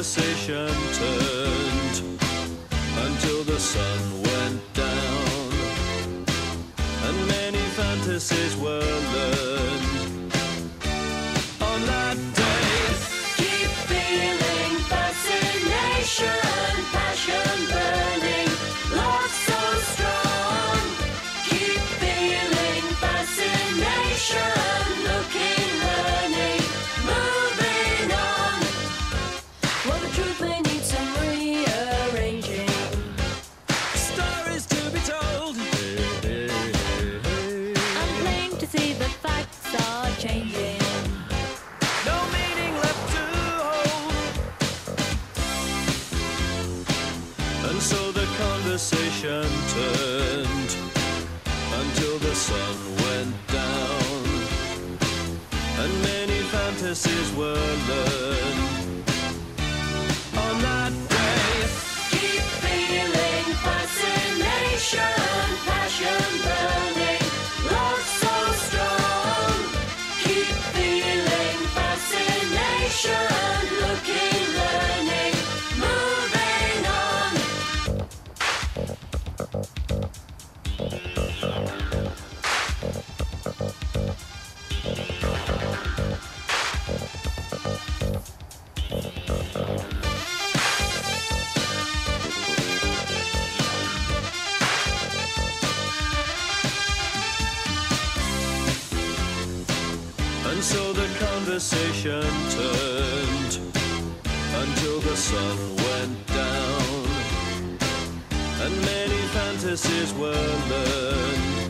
conversation turned until the sun went down, and many fantasies were learned. On conversation turned until the sun went down. And many fantasies were learned And so the conversation turned until the sun went down. And many fantasies were learned